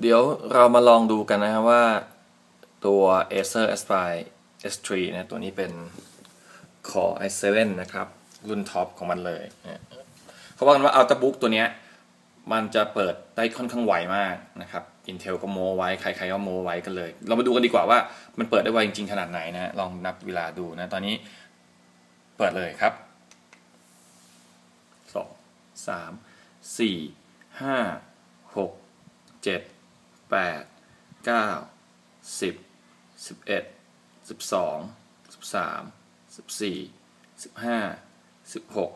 เดี๋ยวเรามาลองดูกันนะครับว่าตัว Acer Aspire S3 นะตัวนี้เป็น Core i7 นะครับ รุ่นท็อปของมันเลยเขาว่ากันว่า Ultrabook ตัวเนี้ยมันจะเปิดได้ค่อนข้างไวมากนะครับ Intel ก็โมไว้ ใครๆก็โมไว้กันเลย เรามาดูกันดีกว่าว่ามันเปิดได้ไวจริงๆขนาดไหนนะ ลองนับเวลาดูนะ ตอนนี้เปิดเลยครับสองสาม สี่ห้าหกเจ็ดแปดเก้าสิบสิบเอ็ดสิบสองสิบสามสิบสี่สิบห้าสิบหก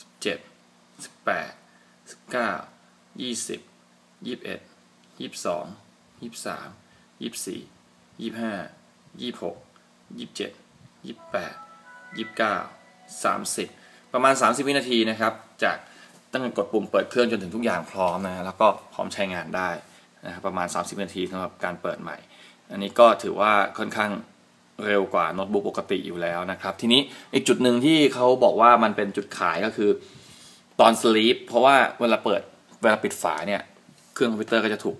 สิบเจ็ดสิบแปดสิบเก้ายี่สิบยี่สิบเอ็ดยี่สิบสองยี่สิบสามยี่สิบสี่ยี่สิบห้ายี่สิบหกยี่สิบเจ็ดยี่สิบแปดยี่สิบเก้าสามสิบประมาณ 30 วินาทีนะครับ จากตั้งแต่กดปุ่มเปิดเครื่องจนถึงทุกอย่างพร้อมนะ แล้วก็พร้อมใช้งานได้ นะครับประมาณ 30 นาทีสำหรับการเปิดใหม่ อันนี้ก็ถือว่าค่อนข้างเร็วกว่าโน้ตบุ๊กปกติอยู่แล้วนะครับ ทีนี้อีกจุดหนึ่งที่เขาบอกว่ามันเป็นจุดขายก็คือตอน sleep เพราะว่าเวลาเปิดเวลาปิดฝาเนี่ย เครื่องคอมพิวเตอร์ก็จะถูก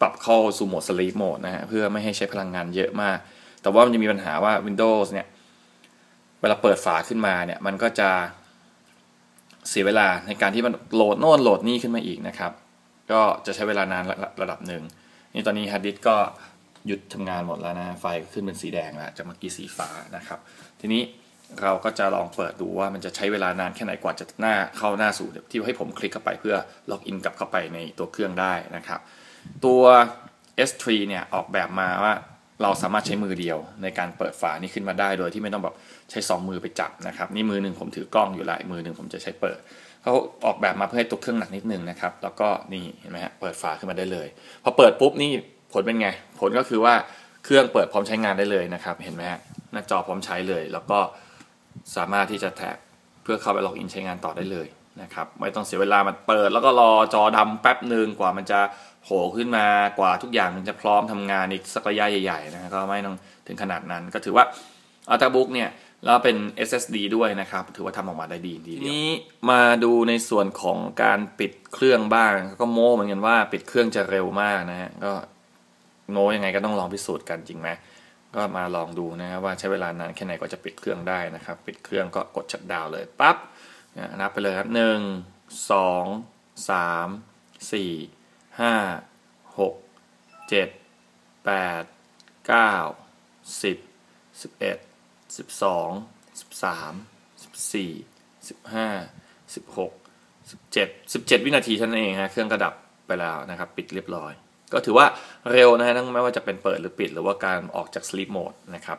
ปรับเข้าสู่โหมด sleep mode นะฮะเพื่อไม่ให้ใช้พลังงานเยอะมาก แต่ว่ามันจะมีปัญหาว่า Windows เนี่ย เวลาเปิดฝาขึ้นมาเนี่ย มันก็จะเสียเวลาในการที่มันโหลดโน่นโหลดนี่ขึ้นมาอีกนะครับ ก็จะใช้เวลานานระระดับหนึ่งนี่ตอนนี้ฮาร์ดดิสก์ก็หยุดทำงานหมดแล้วนะ ไฟขึ้นเป็นสีแดงแล้วจากเมื่อกี้สีฟ้านะครับ ทีนี้เราก็จะลองเปิดดูว่ามันจะใช้เวลานานแค่ไหนกว่าจะหน้าเข้าหน้าสู่ที่ให้ผมคลิกเข้าไปเพื่อล็อกอินกลับเข้าไปในตัวเครื่องได้นะครับ ตัว S3 เนี่ยออกแบบมาว่าเราสามารถใช้มือเดียวในการเปิดฝานี้ขึ้นมาได้ โดยที่ไม่ต้องแบบใช้สองมือไปจับนะครับ นี่มือหนึ่งผมถือกล้องอยู่ละมือหนึ่งผมจะใช้เปิด เขาออกแบบมาเพื่อให้ตัวเครื่องหนักนิดนึงนะครับ แล้วก็นี่เห็นไหมฮะเปิดฝาขึ้นมาได้เลย พอเปิดปุ๊บนี่ผลเป็นไง ผลก็คือว่าเครื่องเปิดพร้อมใช้งานได้เลยนะครับ เห็นไหมฮะหน้าจอพร้อมใช้เลย แล้วก็สามารถที่จะแท็บเพื่อเข้าไปล็อกอินใช้งานต่อได้เลยนะครับไม่ต้องเสียเวลามันเปิด แล้วก็รอจอดำแป๊บหนึ่งกว่ามันจะโผล่ขึ้นมากว่าทุกอย่างมันจะพร้อมทำงานอีกสักระยะใหญ่ๆนะก็ไม่ต้องถึงขนาดนั้นก็ถือว่า Ultrabook เนี่ยแล้วเป็น SSD ด้วยนะครับ ถือว่าทำออกมาได้ดีดีทีนี้มาดูในส่วนของการปิดเครื่องบ้าง ก็โม้เหมือนกันว่าปิดเครื่องจะเร็วมากนะฮะก็โม้ยังไงก็ต้องลองพิสูจน์กันจริงไหมก็มาลองดูนะครับว่าใช้เวลานานแค่ไหนก็จะปิดเครื่องได้นะครับ ปิดเครื่องก็กดชัดดาวเลยปั๊บนับไปเลยครับหนึ่งสองสามสี่ห้าหกเจ็ดแปดเก้าสิบสิบเอ็ด สิบสองสิบสามสิบสี่สิบห้าสิบหกสิบเจ็ดสิบเจ็ดวินาทีเท่านั้นเองฮะเครื่องกระดับไปแล้วนะครับ ปิดเรียบร้อย ก็ถือว่าเร็วนะฮะทั้งไม่ว่าจะเป็นเปิดหรือปิด หรือว่าการออกจาก sleep mode นะครับ